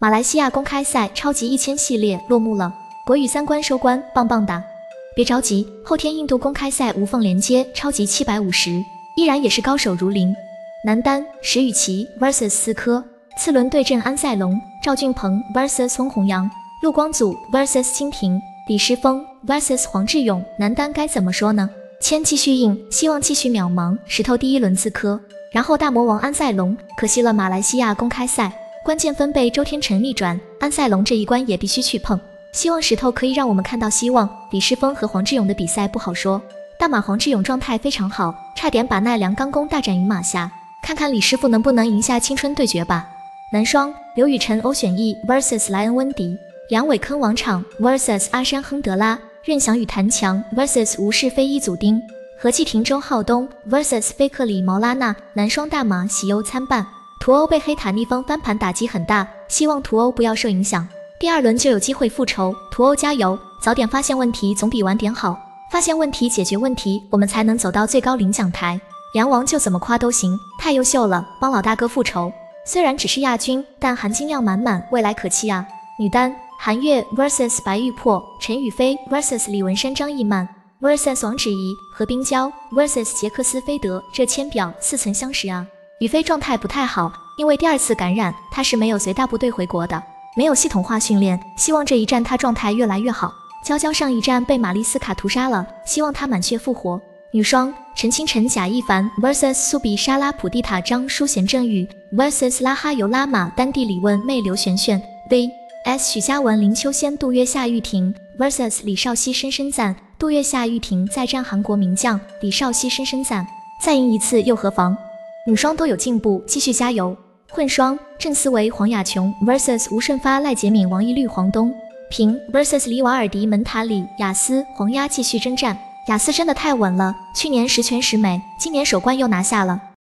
马来西亚公开赛超级一千系列落幕了，国羽三关收官，棒棒哒！别着急，后天印度公开赛无缝连接超级七百五十，依然也是高手如林。男单石宇奇 vs 四科，次轮对阵安赛龙、赵俊鹏 vs 孙宏阳，陆光祖 vs 蜻蜓，李诗峰 vs 黄志勇。男单该怎么说呢？签继续硬，希望继续渺茫。石头第一轮自磕，然后大魔王安赛龙，可惜了马来西亚公开赛。关键分被周天成逆转，安赛龙这一关也必须去碰。希望石头可以让我们看到希望。李诗峰和黄志勇的比赛不好说，大马黄志勇状态非常好，差点把奈良钢弓大战于马下。看看李师傅能不能赢下青春对决吧。男双刘雨辰欧选一 vs 莱恩温迪，梁伟坑王昶 vs 阿山亨德拉，任翔宇谭强 vs 吴世飞伊祖丁，何继廷周浩东 vs 菲克里毛拉娜。男双大马喜忧参半。图欧被黑塔逆风翻盘，打击很大，希望图欧不要受影响，第二轮就有机会复仇。图欧加油，早点发现问题总比晚点好，发现问题解决问题，我们才能走到最高领奖台。杨王就怎么夸都行，太优秀了，帮老大哥复仇。虽然只是亚军，但含金量满满，未来可期啊！女单韩悦 vs 白玉珀，陈雨飞 vs 李文山张艺曼 vs 王芷怡何冰娇 vs 杰克斯菲德，这签表似曾相识啊！宇飞状态不太好，因为第二次感染，他是没有随大部队回国的，没有系统化训练。希望这一战他状态越来越好。娇娇上一战被玛丽斯卡屠杀了，希望他满血复活。女双陈清晨贾一凡 vs 苏比莎拉普蒂塔张淑贤郑宇 vs 拉哈尤拉玛丹蒂李问妹刘璇璇 v S 许嘉文林秋仙杜月夏玉婷 vs 李少熙深深赞杜月夏玉婷再战韩国名将李少熙深深赞再赢一次又何妨？女双都有进步，继续加油。混双郑思维黄雅琼 vs 吴顺发赖洁敏王一律黄东平 vs 李瓦尔迪门塔里雅思黄鸭继续征战。雅思真的太稳了，去年十全十美，今年首冠又拿下了。